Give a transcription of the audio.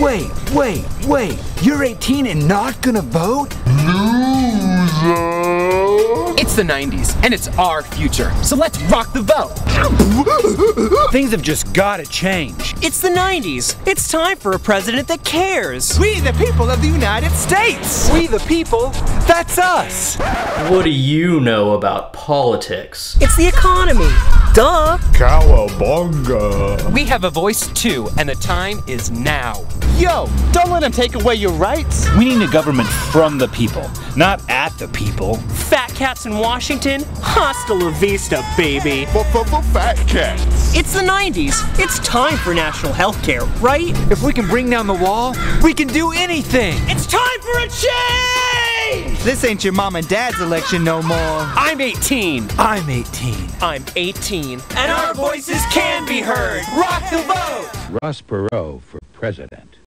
wait, wait, wait. You're 18 and not gonna vote? No! It's the 90s, and it's our future. So let's rock the vote. Things have just gotta change. It's the 90s. It's time for a president that cares. We, the people of the United States. We, the people, that's us. What do you know about politics? It's the economy. Duh. Cowabunga. We have a voice too, and the time is now. Yo, don't let them take away your rights. We need a government from the people, not at the people. Fat cats in Washington. Hasta la vista, baby. For, for, for fat cats. It's the 90s. It's time for national health care, right? If we can bring down the wall, we can do anything. It's time for a change! This ain't your mom and dad's election no more. I'm 18. I'm 18. I'm 18. And our voices can be heard. Rock the vote! Ross Perot for president.